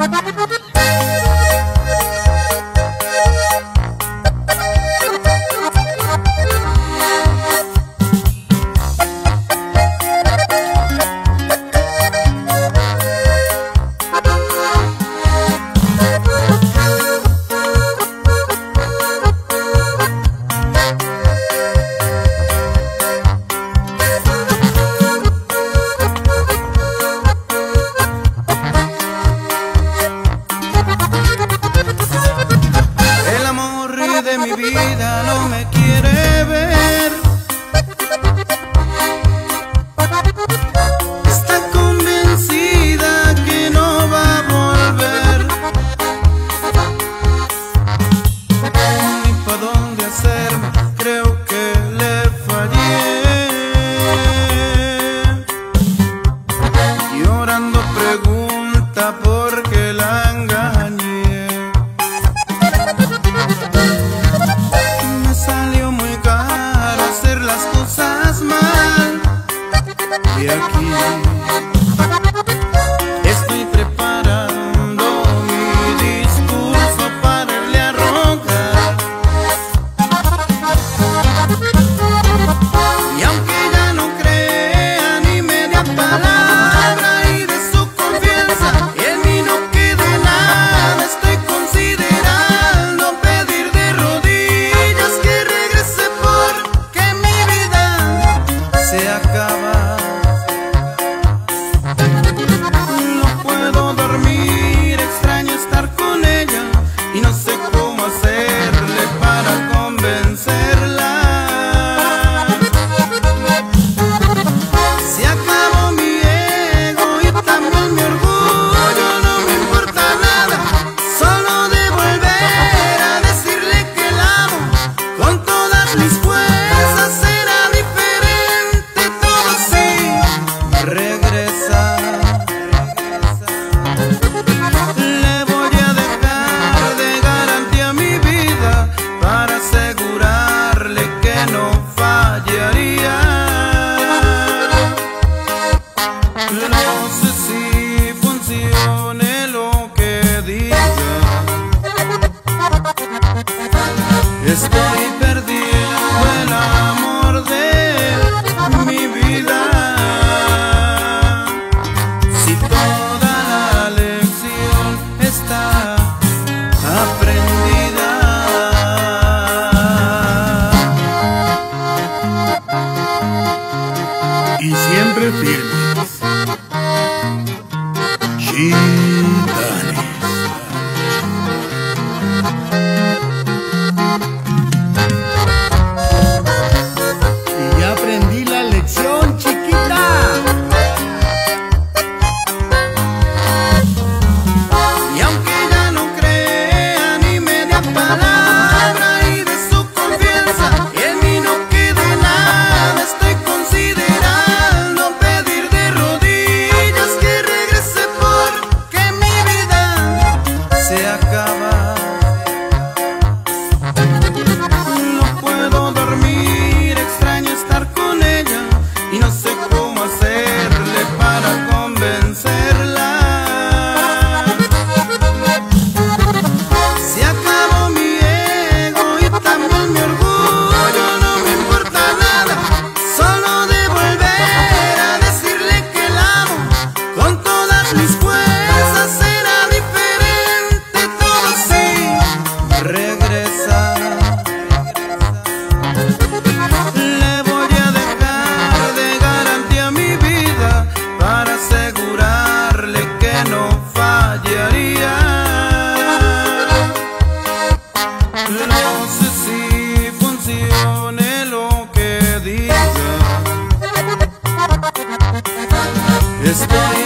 Ha ha ha! mi vida no me quiere. aqui. estoy perdido el amor de mi vida. Si toda la lección está aprendida. Y siempre firme. It's been